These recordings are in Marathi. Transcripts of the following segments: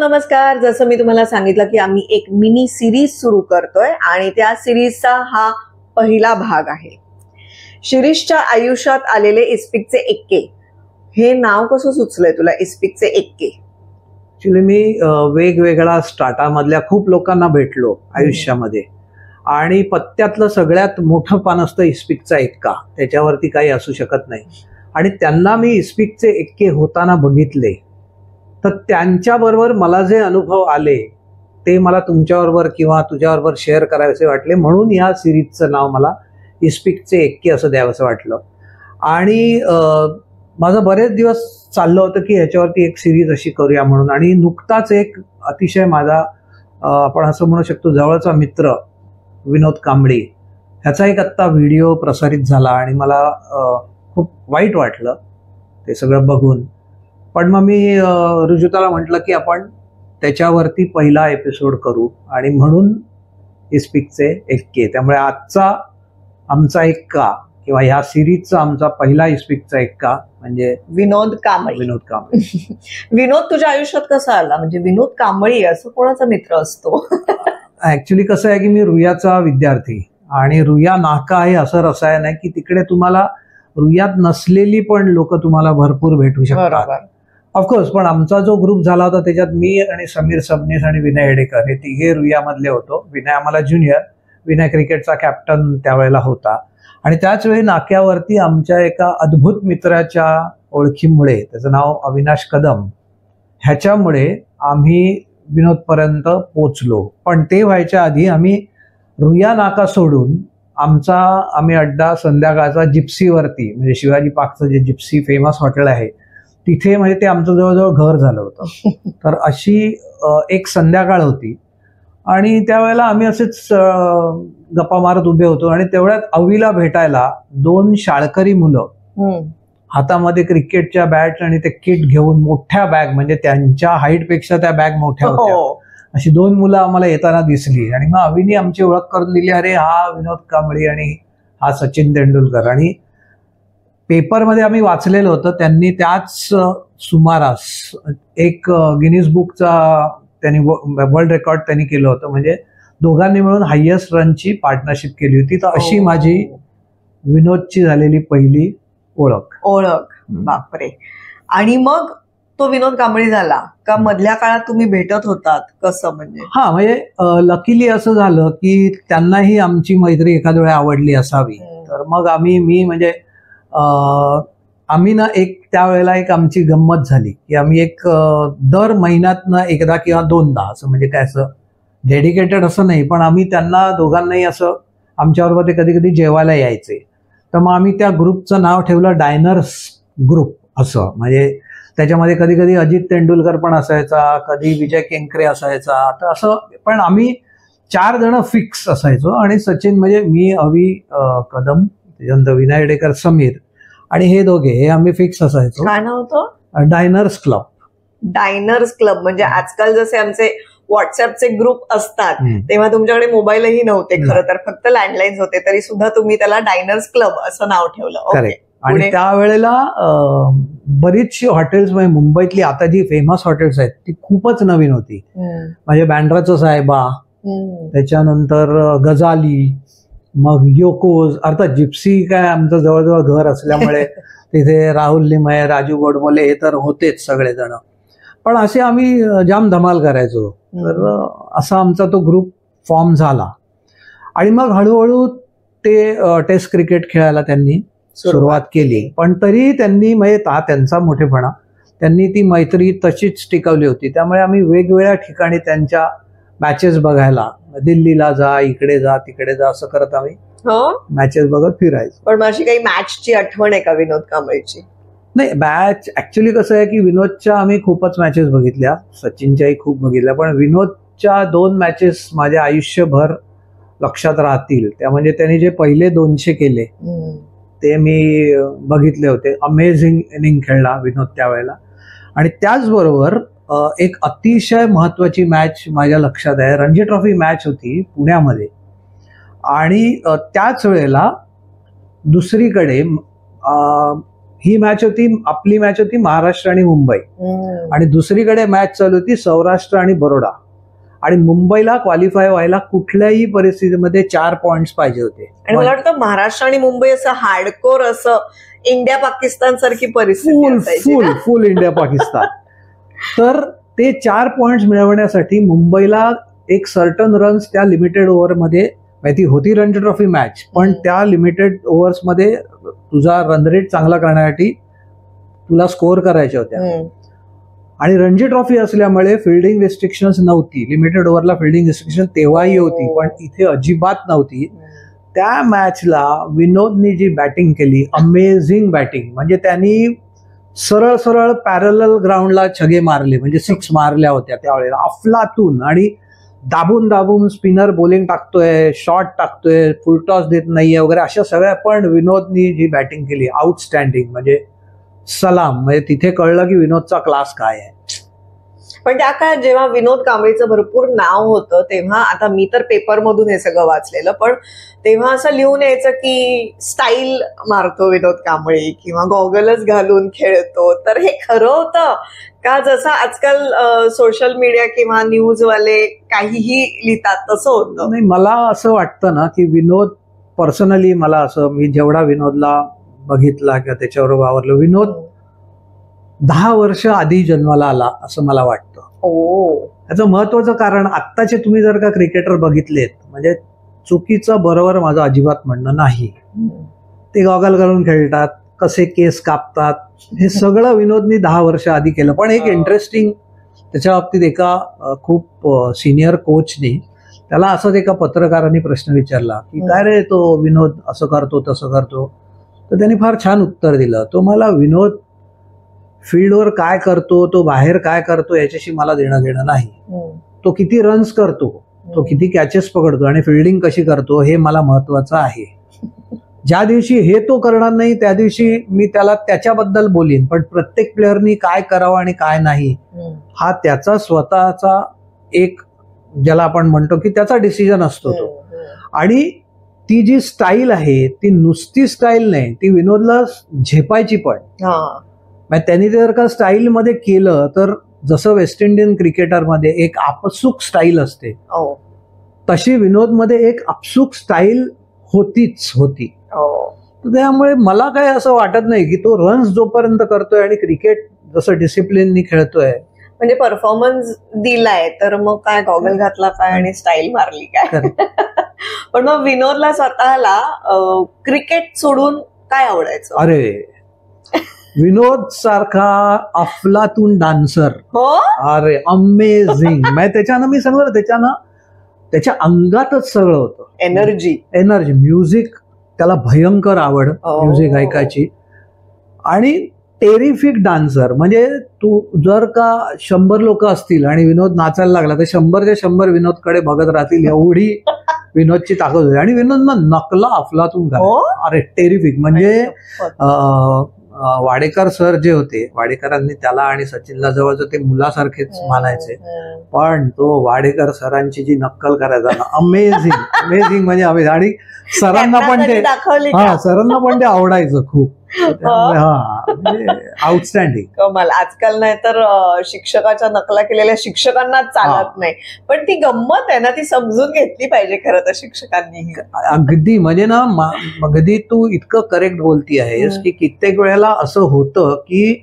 नमस्कार. जसं मी तुम्हाला सांगितलं की आम्ही एक मिनी सिरीज सुरू करतोय आणि त्या सिरीजचा हा पहिला भाग आहे. शिरीषच्या आयुष्यात आलेले इस्पिकचे एक्के. हे नाव कसं सुचलंय तुला इस्पिकचे एक्के? ऍक्च्युली मी वेगवेगळ्या स्टार्टामधल्या खूप लोकांना भेटलो आयुष्यामध्ये. आणि पत्त्यातलं सगळ्यात मोठं पान असतं इस्पिकचा एक्का. त्याच्यावरती काही असू शकत नाही. आणि त्यांना मी इस्पिकचे एक्के होताना बघितले. तर त्यांच्याबरोबर मला जे अनुभव आले ते मला तुमच्याबरोबर किंवा तुझ्याबरोबर शेअर करावेसे वाटले. म्हणून या सिरीजचं नाव मला इस्पिकचे एक्के असं द्यावंसं वाटलं. आणि माझं बरेच दिवस चाललं होतं की ह्याच्यावरती एक सिरीज अशी करूया म्हणून. आणि नुकताच एक अतिशय माझा आपण असं म्हणू शकतो जवळचा मित्र विनोद कांबळे ह्याचा एक आत्ता व्हिडिओ प्रसारित झाला आणि मला खूप वाईट वाटलं. ते सगळं बघून पण मग मी रुजुताला म्हटलं की आपण त्याच्यावरती पहिला एपिसोड करू. आणि म्हणून इस्पिकचे एक्के त्यामुळे आजचा आमचा एक्का किंवा ह्या सिरीजचा आमचा पहिला इस्पिकचा एक्का म्हणजे विनोद कांबळी. विनोद कांबळे. विनोद तुझ्या आयुष्यात कसा आला? म्हणजे विनोद कांबळी असं कोणाचा मित्र असतो? ऍक्च्युली कसं आहे की मी रुयाचा विद्यार्थी. आणि रुया नाका हे असं रसायन आहे की तिकडे तुम्हाला रुयात नसलेली पण लोक तुम्हाला भरपूर भेटू शकतात. ऑफकोर्स पण आमचा जो ग्रुप झाला होता त्याच्यात मी आणि समीर सबनीस आणि विनय हेडेकर हे तिघे रुयामधले होतो. विनय आम्हाला ज्युनियर विनय क्रिकेटचा कॅप्टन त्यावेळेला होता. आणि त्याच वेळी नाक्यावरती आमच्या एका अद्भुत मित्राच्या ओळखीमुळे त्याचं नाव अविनाश कदम ह्याच्यामुळे आम्ही विनोदपर्यंत पोचलो. पण ते व्हायच्या आधी आम्ही रुया नाका सोडून आमचा आम्ही अड्डा संध्याकाळचा जिप्सीवरती म्हणजे शिवाजी पार्कचं जे जिप्सी फेमस हॉटेल आहे तिथे म्हणजे ते आमचं जवळजवळ घर झालं होतं. तर अशी एक संध्याकाळ होती. आणि त्यावेळेला आम्ही असेच गप्पा मारत उभे होतो आणि तेवढ्यात अवीला भेटायला दोन शाळकरी मुलं. हातामध्ये क्रिकेटच्या बॅट आणि ते किट घेऊन मोठ्या बॅग म्हणजे त्यांच्या हाईटपेक्षा त्या बॅग मोठ्या होत्या. हो अशी दोन मुलं आम्हाला येताना दिसली. आणि मग अविनी आमची ओळख करून दिली अरे हा विनोद कांबळे आणि हा सचिन तेंडुलकर. आणि पेपरमध्ये आम्ही वाचलेलं होतं त्यांनी त्याच सुमारास एक गिनीज बुकचा त्यांनी वर्ल्ड रेकॉर्ड त्यांनी केलं होतं. म्हणजे दोघांनी मिळून हायेस्ट रनची पार्टनरशिप केली होती. तर अशी हो. माझी विनोदची झालेली पहिली ओळख. ओळख. बापरे. आणि मग तो विनोद कांबळी झाला. का मधल्या काळात तुम्ही भेटत होतात? कसं म्हणजे? हा म्हणजे लकीली असं झालं की त्यांनाही आमची मैत्री एखाद्या वेळा आवडली असावी. तर मग आम्ही मी म्हणजे आम्ही ना एक त्यावेळेला एक आमची गंमत झाली की आम्ही एक दर दर महिन्यातनं एकदा किंवा दोनदा असं म्हणजे काय असं डेडिकेटेड असं नाही पण आम्ही त्यांना दोघांनाही असं आमच्याबरोबर ते कधी कधी जेवायला यायचे. तर मग आम्ही त्या ग्रुपचं नाव ठेवलं डायनर्स ग्रुप असं. म्हणजे त्याच्यामध्ये कधी कधी अजित तेंडुलकर पण असायचा कधी विजय केंकरे असायचा. तर असं पण आम्ही चार जण फिक्स असायचो आणि सचिन म्हणजे मी अवी कदम त्याच्यानंतर विनय हेडेकर समीर आणि हे दोघे हे आम्ही फिक्स असायचो काय नाव होतं डायनर्स क्लब डायनर्स क्लब म्हणजे आजकाल जसे आमचे व्हॉट्सअपचे ग्रुप असतात. तेव्हा तुमच्याकडे मोबाईलही नव्हते. खरं तर फक्त लँडलाईन होते तरी सुद्धा तुम्ही त्याला डायनर्स क्लब असं नाव ठेवलं. आणि? त्यावेळेला बरीचशी हॉटेल्स म्हणजे मुंबईतली आता जी फेमस हॉटेल्स आहेत ती खूपच नवीन होती. म्हणजे बँड्राचं साहेबा. त्याच्यानंतर गजाली मग योकोज अर्थात जिप्सी काय आमचं जवळजवळ घर असल्यामुळे तिथे राहुल लिमये राजू गोडबोले हे तर होतेच सगळेजण. पण असे आम्ही जाम धमाल करायचो. तर असा आमचा तो ग्रुप फॉर्म झाला. आणि मग हळूहळू ते टेस्ट क्रिकेट खेळायला त्यांनी सुरुवात केली. पण तरी त्यांनी म्हणजे ता त्यांचा मोठेपणा त्यांनी ती मैत्री तशीच टिकवली होती. त्यामुळे आम्ही वेगवेगळ्या ठिकाणी त्यांच्या मॅचेस बघायला. दिल्लीला जा इकडे जा तिकडे जा असं करत आम्ही. हो? मॅचेस बघत फिरायचो. पण माझी काही मॅचची आठवण आहे का विनोद कांबळीची? नाही मॅच ऍक्च्युली कसं आहे की विनोदच्या आम्ही खूपच मॅचेस बघितल्या. सचिनच्याही खूप बघितल्या. पण विनोदच्या दोन मॅचेस माझ्या आयुष्यभर लक्षात राहतील. त्या म्हणजे त्यांनी जे पहिले दोनशे केले. ते मी बघितले होते. अमेझिंग इनिंग खेळला विनोद त्यावेळेला. आणि त्याचबरोबर एक अतिशय महत्वाची मॅच माझ्या लक्षात आहे. रणजी ट्रॉफी मॅच होती पुण्यामध्ये. आणि त्याच वेळेला दुसरीकडे ही मॅच होती आपली मॅच होती महाराष्ट्र आणि मुंबई. आणि दुसरीकडे मॅच चालू होती सौराष्ट्र आणि बरोडा आणि मुंबईला क्वालिफाय व्हायला कुठल्याही परिस्थितीमध्ये चार पॉइंट्स पाहिजे होते. आणि मला वाटतं महाराष्ट्र आणि मुंबई असं हार्डकोर असं इंडिया पाकिस्तान सारखी परिस्थिती फुल? फुल इंडिया पाकिस्तान तर ते चार पॉइंट्स मिळवण्यासाठी मुंबईला एक सर्टन रन्स त्या लिमिटेड ओव्हरमध्ये माहिती होती रणजी ट्रॉफी मॅच पण. त्या लिमिटेड ओव्हर्समध्ये तुझा रन रेट चांगला करण्यासाठी तुला स्कोअर करायच्या होत्या. आणि रणजी ट्रॉफी असल्यामुळे फिल्डिंग रिस्ट्रिक्शन नव्हती लिमिटेड ओव्हरला फिल्डिंग रिस्ट्रिक्शन तेव्हाही होती हो. पण इथे अजिबात नव्हती त्या मॅचला विनोदनी जी बॅटिंग केली अमेझिंग बॅटिंग म्हणजे त्यांनी सरळ सरळ पॅरल ग्राउंडला छगे मारले म्हणजे सिक्स मारल्या होत्या त्यावेळेला. अफलातून आणि दाबून दाबून स्पिनर बॉलिंग टाकतोय शॉट टाकतोय फुलटॉस देत नाहीये वगैरे अशा सगळ्या पण विनोदनी जी बॅटिंग केली आउटस्टँडिंग म्हणजे सलाम. म्हणजे तिथे कळलं की विनोदचा क्लास काय आहे. पण त्या काळात जेव्हा विनोद कांबळीचं भरपूर नाव होतं तेव्हा आता मी तर पेपर मधून हे सगळं वाचलेलं पण तेव्हा असं लिहून यायचं की स्टाईल मारतो विनोद कांबळे किंवा गॉगलच घालून खेळतो. तर हे खरं होतं? का जसं आजकाल सोशल मीडिया किंवा न्यूज वाले काहीही लिहितात तसं होतं? नाही मला असं वाटतं ना की विनोद पर्सनली मला असं मी जेवढा विनोदला बघितला किंवा त्याच्यावर वावरलो विनोद दहा वर्ष आधी जन्माला आला असं मला वाटतं. हो. याचं महत्वाचं कारण आत्ताचे तुम्ही जर का क्रिकेटर बघितलेत म्हणजे चुकीचं बरोबर माझं अजिबात म्हणणं नाही. ते गॉगल घालून खेळतात कसे केस कापतात हे सगळं विनोदनी दहा वर्ष आधी केलं. पण एक. इंटरेस्टिंग त्याच्या बाबतीत एका खूप सिनियर कोचने त्याला असंच एका पत्रकारांनी प्रश्न विचारला की काय रे तो विनोद असं करतो तसं करतो? तर त्यांनी फार छान उत्तर दिलं. तो मला विनोद फील्डवर काय करतो तो बाहेर काय करतो याच्याशी मला देणं घेणं नाही. तो किती रन्स करतो तो किती कॅचेस पकडतो आणि फिल्डिंग कशी करतो हे मला महत्वाचं आहे. ज्या दिवशी हे तो करणार नाही त्या दिवशी मी त्याला त्याच्याबद्दल बोलीन पण प्रत्येक प्लेअरनी काय करावं आणि काय नाही हा. त्याचा स्वतःचा एक ज्याला आपण म्हणतो की त्याचा डिसिजन असतो तो. आणि ती जी स्टाईल आहे ती नुसती स्टाईल नाही ती विनोदला झेपायची पण. हा. म्हणजे त्यांनी जर का स्टाईल मध्ये केलं तर जसं वेस्ट इंडियन क्रिकेटरमध्ये एक आपसूक स्टाईल असते. हो. तशी विनोदमध्ये एक आपसूक स्टाईल होतीच होती. हो. त्यामुळे मला काय असं वाटत नाही की तो रन्स जोपर्यंत करतोय आणि क्रिकेट जसं डिसिप्लिननी खेळतोय. म्हणजे परफॉर्मन्स दिलाय तर मग काय गॉगल घातला काय आणि स्टाईल मारली काय? पण मग विनोदला स्वतःला क्रिकेट सोडून काय आवडायचं? अरे विनोद सारखा अफलातून डान्सर. हो? अरे अमेझिंग म्हणजे त्याच्यानं मी सांगतो ना त्याच्यानं त्याच्या अंगातच सगळं होतं. एनर्जी एनर्जी म्युझिक त्याला भयंकर आवड हो. म्युझिक ऐकायची. आणि टेरिफिक डान्सर म्हणजे तू जर का शंभर लोक असतील आणि विनोद नाचायला लागला तर शंभरच्या शंभर विनोदकडे बघत राहतील एवढी विनोदची ताकद होती. आणि विनोदनं नकला अफलातून घाला हो? अरे टेरिफिक म्हणजे वाडेकर सर जे होते वाडेकरांनी त्याला आणि सचिनला जवळजवळ ते मुलासारखेच मानायचे. हम्म. पण तो वाडेकर सरांची जी नक्कल करायचा ना अमेझिंग अमेझिंग म्हणजे अमेझिंग आणि सरांना पण ते हा सरांना पण ते आवडायचं खूप. हा आउटस्टँडिंग कमाल. आजकाल नाही तर शिक्षकाच्या नकला केलेल्या शिक्षकांना चालत नाही. पण ती गंमत आहे ना ती समजून घेतली पाहिजे खरं तर शिक्षकांनीही. अगदी म्हणजे ना अगदी तू इतकं करेक्ट बोलती आहेस. की कित्येक वेळेला असं होतं की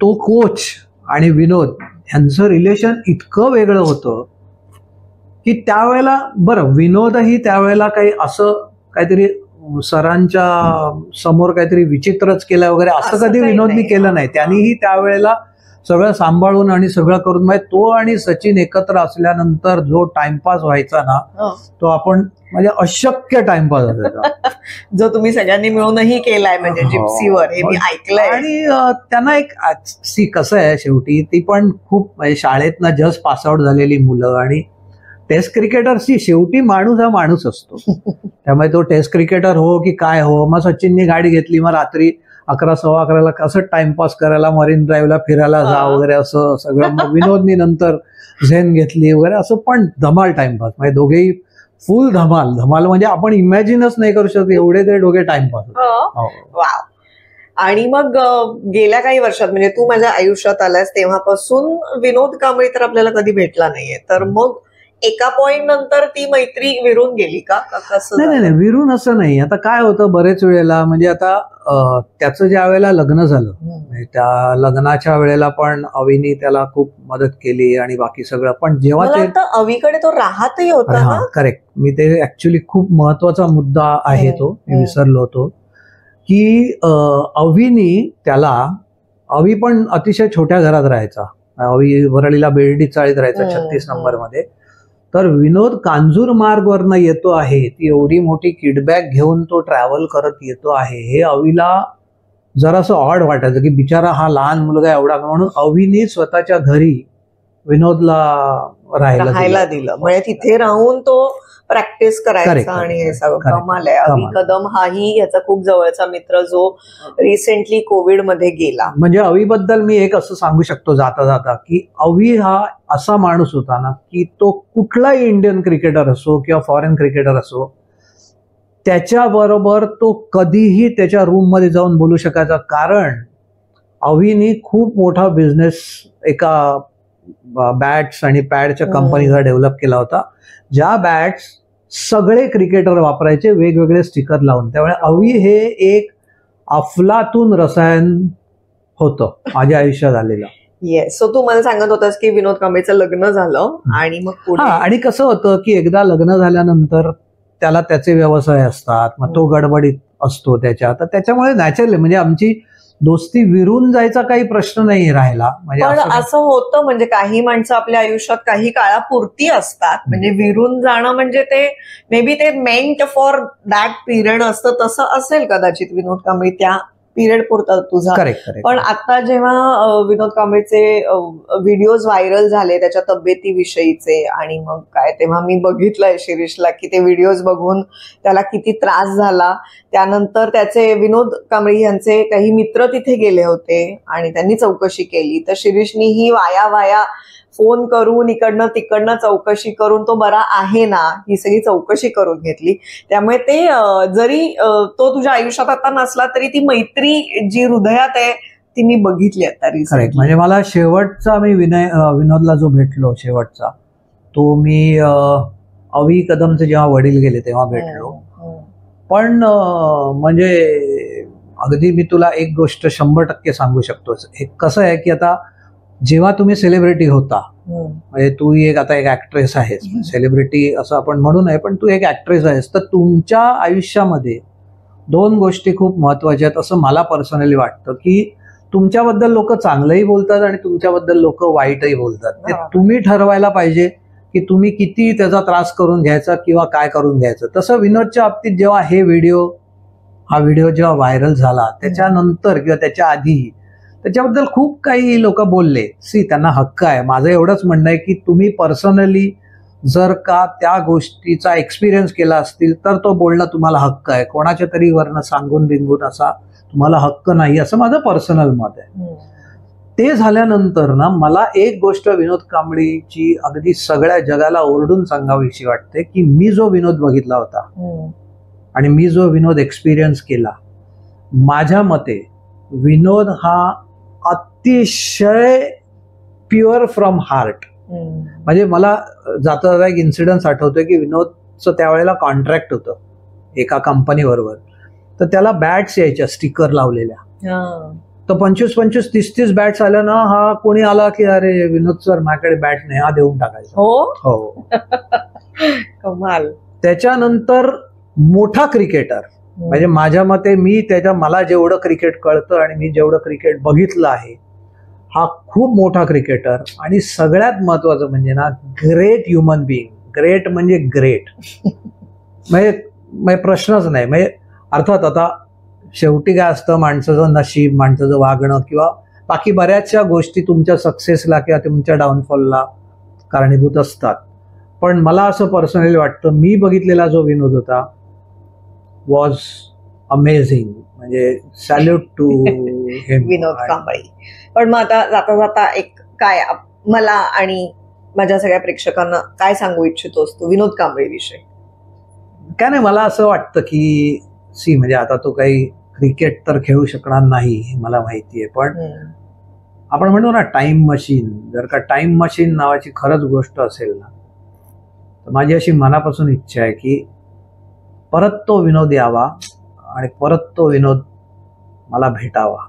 तो कोच आणि विनोद यांचं रिलेशन इतकं वेगळं होतं की त्यावेळेला बरं विनोदही त्यावेळेला काही असं काहीतरी सरांच्या समोर काहीतरी विचित्रच केलं वगैरे असं कधी विनोदनी. केलं नाही त्यांनीही त्यावेळेला सगळं सांभाळून आणि सगळं करून म्हणजे तो आणि सचिन एकत्र असल्यानंतर जो टाइमपास व्हायचा ना हं. तो आपण म्हणजे अशक्य टाइमपास असायचा जो तुम्ही सगळ्यांनी मिळूनही केलाय म्हणजे हो. जिप्सीवर हे मी ऐकलंय आणि त्यांना एक सी कसं आहे शेवटी ती पण खूप म्हणजे शाळेतनं जस्ट पासआउट झालेली मुलं आणि टेस्ट क्रिकेटरची शेवटी माणूस हा माणूस असतो. त्यामुळे तो टेस्ट क्रिकेटर हो की काय हो मग सचिननी गाडी घेतली मग रात्री अकरा सव्वा अकराला कसं टाइमपास करायला मरीन ड्राईव्हला फिरायला जा. वगैरे असं सगळं मग विनोदनी नंतर झेन घेतली वगैरे असं पण धमाल टाइमपास. म्हणजे दोघेही फुल धमाल. धमाल म्हणजे आपण इमॅजिनच नाही करू शकत एवढे ते दोघे टाइमपास. हो. हो. आणि मग गेल्या काही वर्षात म्हणजे तू माझ्या आयुष्यात आलास तेव्हापासून विनोद कांबळी तर आपल्याला कधी भेटला नाहीये. तर मग एका पॉइंट नंतर ती मैत्री विरून गेली का? कसं नाही नाही विरून असं नाही. आता काय होतं बरेच वेळेला म्हणजे आता त्याचं ज्या वेळेला लग्न झालं. म्हणजे त्या लग्नाच्या वेळेला पण अविनी त्याला खूप मदत केली आणि बाकी सगळं. पण जेव्हा ते अवीकडे तो राहतही होता हा करेक्ट मी ते ऍक्च्युली खूप महत्त्वाचा मुद्दा आहे तो. मी. विसरलो होतो. की अविनी त्याला अवी पण अतिशय छोट्या घरात राहायचा. अवी वरळीला बेर्डी चाळीत राहायचा छत्तीस. नंबरमध्ये तर विनोद कांजूर मार्ग वरनं येतो आहे. ती एवढी मोठी किडबॅक घेऊन तो ट्रॅव्हल करत येतो आहे. हे अवीला जरासं ऑड वाटायचं की बिचारा हा लहान मुलगा एवढा म्हणून अवीने स्वतःच्या घरी विनोदला राहायला राहायला दिलं. म्हणजे तिथे राहून तो प्रॅक्टिस करायचा आणि हे सगळं. कमाल आहे अभि. कदम हाही याचा खूप जवळचा मित्र जो रिसेंटली कोविडमध्ये गेला म्हणजे अवीबद्दल मी एक असं सांगू शकतो जाता जाता की अवी हा असा माणूस होता ना की तो कुठलाही इंडियन क्रिकेटर असो किंवा फॉरेन क्रिकेटर असो त्याच्याबरोबर तो कधीही त्याच्या रूममध्ये जाऊन बोलू शकायचा कारण अवीनी खूप मोठा बिझनेस एका बॅट्स आणि पॅडच्या. कंपनीचा डेव्हलप केला होता ज्या बॅट्स सगळे क्रिकेटर वापरायचे वेगवेगळे स्टिकर लावून. त्यामुळे अवी हे एक अफलातून रसायन होतं माझ्या आयुष्यात आलेलं. येस सो तू मला सांगत होतास की विनोद कांबळेचं लग्न झालं आणि मग हा आणि कसं होतं की एकदा लग्न झाल्यानंतर त्याला त्याचे व्यवसाय असतात मग तो गडबडीत असतो त्याच्या तर त्याच्यामुळे नॅचरली म्हणजे आमची दोस्ती विरून जायचा काही प्रश्न नाही राहिला. म्हणजे पण असं- असं होतं म्हणजे काही माणसं आपल्या आयुष्यात काही काळापुरती असतात. म्हणजे विरून जाणं म्हणजे ते मे बी ते मेंट फॉर दॅट पिरियड असतं तसं असेल कदाचित विनोद कांबळी त्या पिरियड पुरता तुझा. पण आता जेव्हा विनोद कांबळेचे व्हिडिओज व्हायरल झाले त्याच्या तब्येतीविषयीचे आणि मग काय तेव्हा मी बघितलंय शिरीषला की ते व्हिडिओज बघून त्याला किती त्रास झाला. त्यानंतर त्याचे विनोद कांबळी यांचे काही मित्र तिथे गेले होते आणि त्यांनी चौकशी केली. तर शिरीषनी ही वाया वाया फोन करून इकडनं तिकडनं चौकशी करून तो बरा आहे ना ही सगळी चौकशी करून घेतली. त्यामुळे ते जरी तो तुझ्या आयुष्यात आता नसला तरी ती मैत्री जी हृदयात आहे ती मी बघितली आता recently. म्हणजे मला शेवटचा मी विनय विनोदला जो भेटलो शेवटचा तो मी अवी कदमचे जेव्हा वडील गेले तेव्हा भेटलो. हम्म, पण अं, म्हणजे अगदी मी तुला एक गोष्ट शंभर टक्के सांगू शकतो एक कसं आहे की आता जेव्हा तुम्ही सेलिब्रिटी होता हम्म, म्हणजे तू एक आता एक ऍक्ट्रेस आहेस. सेलिब्रिटी असं आपण म्हणू नये पण तू एक ऍक्ट्रेस आहेस. तर तुमच्या आयुष्यामध्ये दोन गोष्टी खूप महत्त्वाच्या आहेत असं मला पर्सनली वाटतं की तुमच्याबद्दल लोक चांगलंही बोलतात आणि तुमच्याबद्दल लोक वाईटही बोलतात. ते हा. तुम्ही ठरवायला पाहिजे की तुम्ही किती त्याचा त्रास करून घ्यायचा किंवा काय करून घ्यायचं. तसं विनोदच्या बाबतीत जेव्हा हे व्हिडिओ हा व्हिडिओ जेव्हा व्हायरल झाला त्याच्यानंतर किंवा त्याच्या आधी त्याच्याबद्दल खूप काही लोक बोलले सी त्यांना हक्क आहे माझं एवढंच म्हणणं आहे की तुम्ही पर्सनली जर का त्या गोष्टीचा एक्सपिरियन्स केला असतील तर तो बोलणं तुम्हाला हक्क आहे कोणाच्या तरी वरनं सांगून बिंगून असा तुम्हाला हक्क नाही असं माझं पर्सनल मत आहे. ते झाल्यानंतर ना मला एक गोष्ट विनोद कांबळीची अगदी सगळ्या जगाला ओरडून सांगावीशी वाटते की मी जो विनोद बघितला होता. आणि मी जो विनोद एक्सपिरियन्स केला माझ्या मते विनोद हा अतिशय प्युअर फ्रॉम हार्ट. म्हणजे मला जाता जाता एक इन्सिडन्स आठवतोय की विनोदचं त्यावेळेला कॉन्ट्रॅक्ट होतं एका कंपनी बरोबर तर त्याला बॅट्स यायच्या स्टिकर लावलेल्या. तर पंचवीस पंचवीस तीस तीस बॅट्स आल्या ना हा कोणी आला की अरे विनोद सर माझ्याकडे बॅट नाही हा देऊन टाकायचा. हो? हो. कमाल. त्याच्यानंतर मोठा क्रिकेटर म्हणजे माझ्या मते मी त्याच्या मला जेवढं क्रिकेट कळतं आणि मी जेवढं क्रिकेट बघितलं आहे हा खूप मोठा क्रिकेटर आणि सगळ्यात महत्वाचं म्हणजे ना ग्रेट ह्युमन बिईंग ग्रेट म्हणजे ग्रेट म्हणजे म्हणजे प्रश्नच नाही. म्हणजे अर्थात आता शेवटी काय असतं माणसाचं नशीब माणसाचं वागणं किंवा बाकी बऱ्याचशा गोष्टी तुमच्या सक्सेसला किंवा तुमच्या डाऊनफॉलला कारणीभूत असतात. पण मला असं पर्सनली वाटतं मी बघितलेला जो विनोद होता वॉज अमेझिंग म्हणजे सॅल्यूट टू विनोद कांबळी. पण मग आता जाता जाता एक काय मला आणि माझ्या सगळ्या प्रेक्षकांना काय सांगू इच्छितोस तू? विनोद कांबळी विषयी. काय नाही मला असं वाटतं की सी म्हणजे आता तो काही क्रिकेट तर खेळू शकणार नाही हे मला माहिती आहे पण. आपण म्हणतो ना टाइम मशीन जर का टाइम मशीन नावाची खरंच गोष्ट असेल ना तर माझी अशी मनापासून इच्छा आहे की परत तो विनोद यावा. आणि परत तो विनोद मला भेटावा.